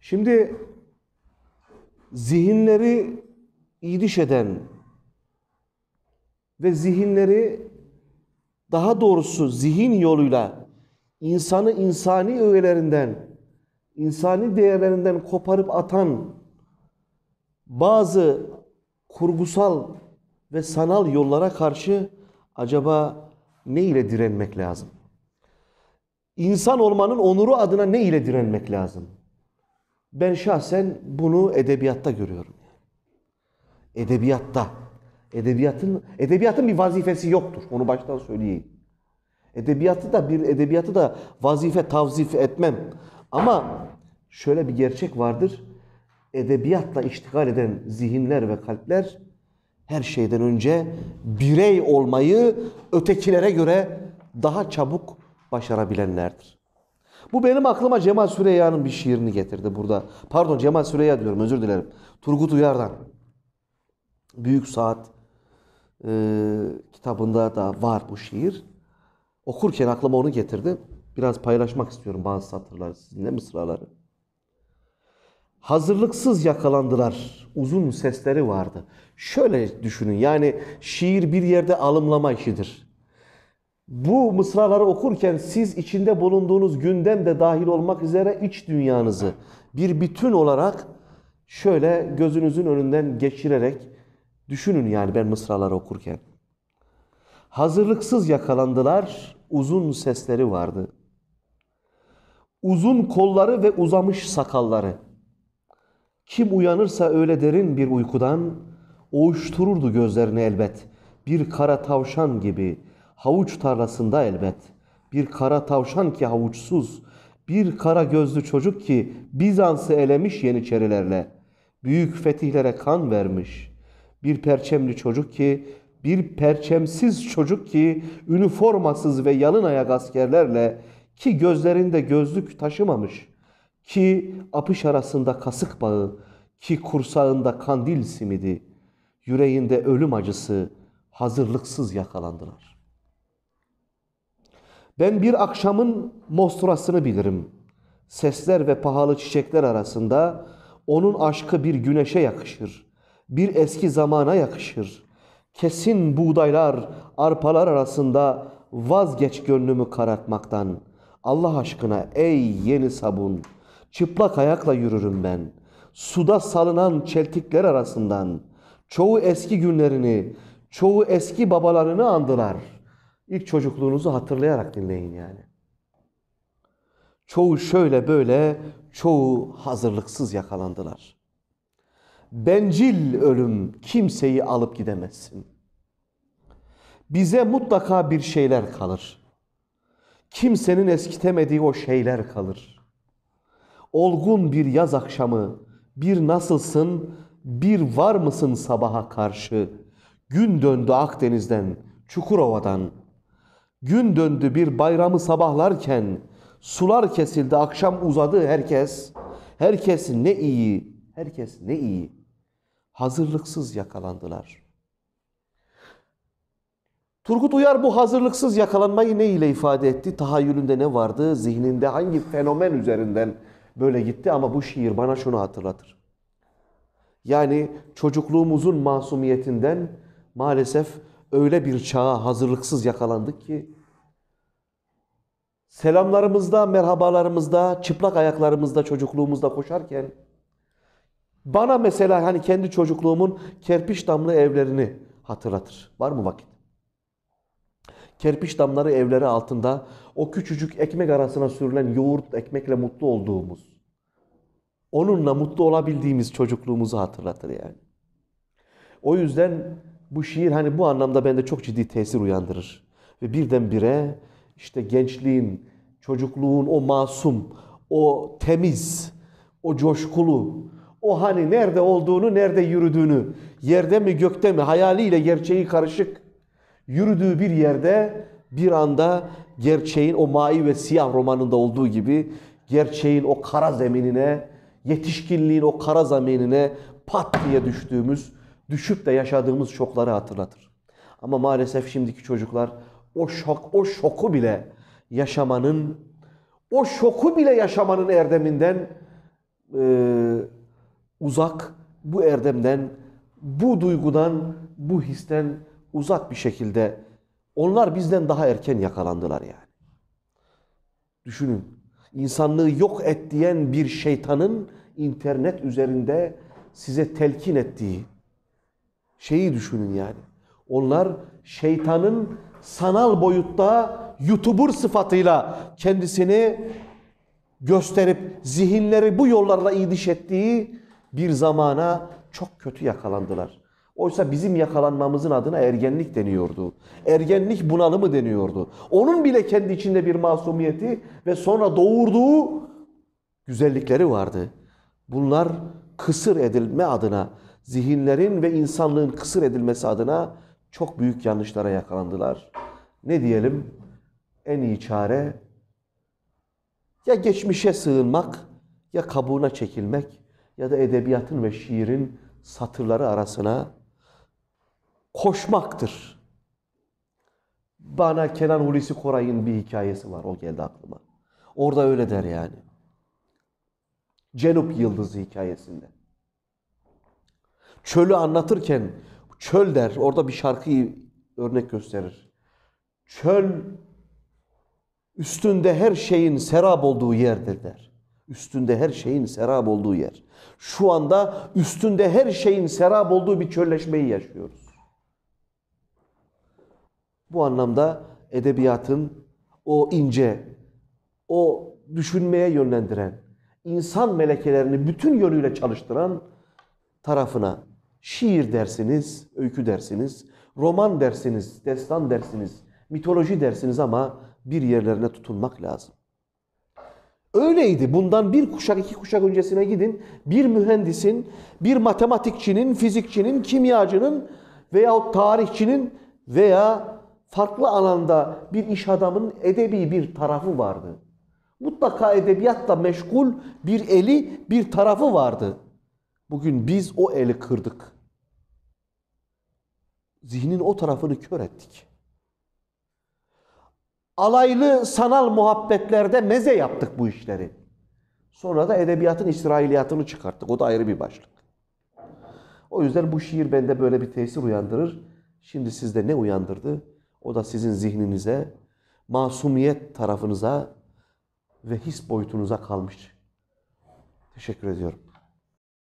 Şimdi zihinleri iyidiş eden ve zihinleri daha doğrusu zihin yoluyla insanı insani öğelerinden, insani değerlerinden koparıp atan bazı kurgusal ve sanal yollara karşı acaba ne ile direnmek lazım? İnsan olmanın onuru adına ne ile direnmek lazım? Ben şahsen bunu edebiyatta görüyorum. Edebiyatta. Edebiyatın edebiyatın bir vazifesi yoktur. Onu baştan söyleyeyim. Edebiyatı da bir edebiyatı da vazife tavzif etmem. Ama şöyle bir gerçek vardır. Edebiyatla iştigal eden zihinler ve kalpler her şeyden önce birey olmayı ötekilere göre daha çabuk başarabilenlerdir. Bu benim aklıma Cemal Süreyya'nın bir şiirini getirdi burada. Pardon Cemal Süreyya diyorum özür dilerim. Turgut Uyar'dan. Büyük Saat e, kitabında da var bu şiir. Okurken aklıma onu getirdi. Biraz paylaşmak istiyorum bazı satırları sizinle mısraları. Hazırlıksız yakalandılar. Uzun sesleri vardı. Şöyle düşünün yani şiir bir yerde alımlama işidir. Bu mısraları okurken siz içinde bulunduğunuz gündem de dahil olmak üzere iç dünyanızı bir bütün olarak şöyle gözünüzün önünden geçirerek düşünün yani ben mısraları okurken. Hazırlıksız yakalandılar, uzun sesleri vardı. Uzun kolları ve uzamış sakalları. Kim uyanırsa öyle derin bir uykudan, oğuştururdu gözlerini elbet. Bir kara tavşan gibi, havuç tarlasında elbet. Bir kara tavşan ki havuçsuz, bir kara gözlü çocuk ki Bizans'ı elemiş yeniçerilerle. Büyük fetihlere kan vermiş. Bir perçemli çocuk ki, bir perçemsiz çocuk ki, üniformasız ve yalın ayak askerlerle ki gözlerinde gözlük taşımamış, ki apış arasında kasık bağı, ki kursağında kandil simidi, yüreğinde ölüm acısı, hazırlıksız yakalandılar. Ben bir akşamın mostrasını bilirim. Sesler ve pahalı çiçekler arasında onun aşkı bir güneşe yakışır. Bir eski zamana yakışır. Kesin buğdaylar, arpalar arasında vazgeç gönlümü karartmaktan. Allah aşkına ey yeni sabun, çıplak ayakla yürürüm ben. Suda salınan çeltikler arasından. Çoğu eski günlerini, çoğu eski babalarını andılar. İlk çocukluğunuzu hatırlayarak dinleyin yani. Çoğu şöyle böyle, çoğu hazırlıksız yakalandılar. Bencil ölüm kimseyi alıp gidemezsin. Bize mutlaka bir şeyler kalır. Kimsenin eskitemediği o şeyler kalır. Olgun bir yaz akşamı, bir nasılsın, bir var mısın sabaha karşı? Gün döndü Akdeniz'den, Çukurova'dan. Gün döndü bir bayramı sabahlarken, sular kesildi, akşam uzadı herkes. Herkes ne iyi, herkes ne iyi. Hazırlıksız yakalandılar. Turgut Uyar bu hazırlıksız yakalanmayı ne ile ifade etti? Tahayyülünde ne vardı? Zihninde hangi fenomen üzerinden böyle gitti? Ama bu şiir bana şunu hatırlatır. Yani çocukluğumuzun masumiyetinden maalesef öyle bir çağa hazırlıksız yakalandık ki selamlarımızda, merhabalarımızda, çıplak ayaklarımızda çocukluğumuzda koşarken bana mesela hani kendi çocukluğumun kerpiç damlı evlerini hatırlatır. Var mı vakit? Kerpiç damları evleri altında o küçücük ekmek arasına sürülen yoğurt ekmekle mutlu olduğumuz, onunla mutlu olabildiğimiz çocukluğumuzu hatırlatır yani. O yüzden bu şiir hani bu anlamda bende çok ciddi tesir uyandırır. Ve birdenbire işte gençliğin, çocukluğun o masum, o temiz, o coşkulu, o hani nerede olduğunu, nerede yürüdüğünü, yerde mi gökte mi hayaliyle gerçeği karışık yürüdüğü bir yerde bir anda gerçeğin o Mai ve Siyah romanında olduğu gibi gerçeğin o kara zeminine, yetişkinliğin o kara zeminine pat diye düştüğümüz, düşüp de yaşadığımız şokları hatırlatır. Ama maalesef şimdiki çocuklar o şok, o şoku bile yaşamanın, o şoku bile yaşamanın erdeminden e, uzak, bu erdemden, bu duygudan, bu histen uzak bir şekilde onlar bizden daha erken yakalandılar yani. Düşünün, insanlığı yok et diyen bir şeytanın internet üzerinde size telkin ettiği şeyi düşünün yani. Onlar şeytanın sanal boyutta YouTuber sıfatıyla kendisini gösterip zihinleri bu yollarla idiş ettiği bir zamana çok kötü yakalandılar. Oysa bizim yakalanmamızın adına ergenlik deniyordu. Ergenlik bunalımı deniyordu. Onun bile kendi içinde bir masumiyeti ve sonra doğurduğu güzellikleri vardı. Bunlar kısır edilme adına, zihinlerin ve insanlığın kısır edilmesi adına çok büyük yanlışlara yakalandılar. Ne diyelim? En iyi çare ya geçmişe sığınmak, ya kabuğuna çekilmek ya da edebiyatın ve şiirin satırları arasına koşmaktır. Bana Kenan Hulusi Koray'ın bir hikayesi var. O geldi aklıma. Orada öyle der yani. Cenup Yıldızı hikayesinde. Çölü anlatırken çöl der. Orada bir şarkıyı örnek gösterir. Çöl üstünde her şeyin serap olduğu yerdir der. Üstünde her şeyin serap olduğu yer. Şu anda üstünde her şeyin serap olduğu bir çölleşmeyi yaşıyoruz. Bu anlamda edebiyatın o ince, o düşünmeye yönlendiren, insan melekelerini bütün yönüyle çalıştıran tarafına şiir dersiniz, öykü dersiniz, roman dersiniz, destan dersiniz, mitoloji dersiniz ama bir yerlerine tutunmak lazım. Öyleydi. Bundan bir kuşak, iki kuşak öncesine gidin. Bir mühendisin, bir matematikçinin, fizikçinin, kimyacının veyahut tarihçinin veya farklı alanda bir iş adamının edebi bir tarafı vardı. Mutlaka edebiyatla meşgul bir eli, bir tarafı vardı. Bugün biz o eli kırdık. Zihnin o tarafını kör ettik. Alaylı sanal muhabbetlerde meze yaptık bu işleri. Sonra da edebiyatın İsrailiyatını çıkarttık. O da ayrı bir başlık. O yüzden bu şiir bende böyle bir tesir uyandırır. Şimdi sizde ne uyandırdı? O da sizin zihninize, masumiyet tarafınıza ve his boyutunuza kalmış. Teşekkür ediyorum.